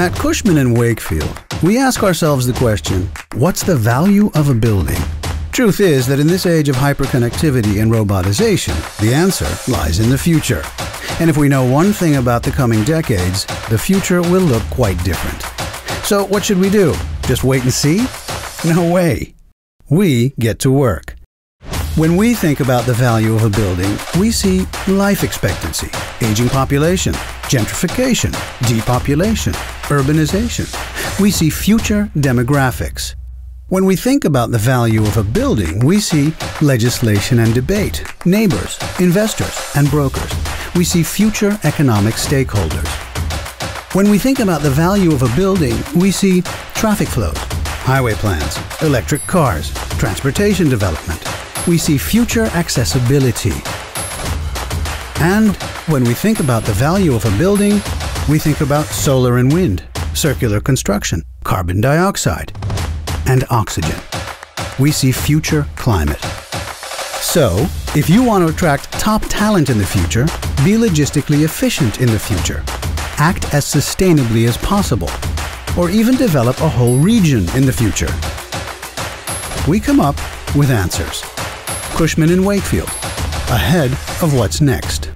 At Cushman and Wakefield, we ask ourselves the question what's the value of a building? Truth is that in this age of hyperconnectivity and robotization, the answer lies in the future. And if we know one thing about the coming decades, the future will look quite different. So, what should we do? Just wait and see? No way. We get to work. When we think about the value of a building, we see life expectancy, aging population, gentrification, depopulation, urbanization. We see future demographics. When we think about the value of a building, we see legislation and debate, neighbors, investors, and brokers. We see future economic stakeholders. When we think about the value of a building, we see traffic flows, highway plans, electric cars, transportation development. We see future accessibility. And when we think about the value of a building, we think about solar and wind, circular construction, carbon dioxide, and oxygen. We see future climate. So, if you want to attract top talent in the future, be logistically efficient in the future, act as sustainably as possible, or even develop a whole region in the future. We come up with answers. Cushman Wakefield, ahead of what's next.